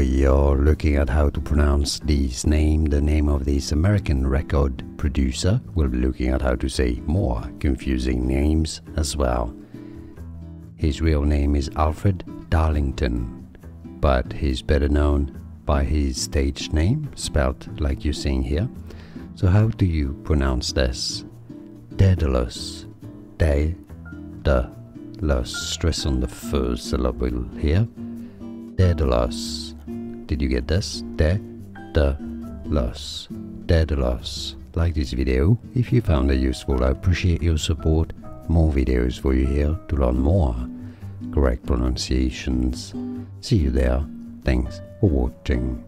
we are looking at how to pronounce this name, the name of this American record producer. We'll be looking at how to say more confusing names as well. His real name is Alfred Darlington, but he's better known by his stage name, spelled like you're seeing here. So, how do you pronounce this? Daedelus. Daedelus. Stress on the first syllable here. Daedelus. Did you get this? Daedelus. Daedelus. Like this video if you found it useful. I appreciate your support. More videos for you here to learn more correct pronunciations. See you there. Thanks for watching.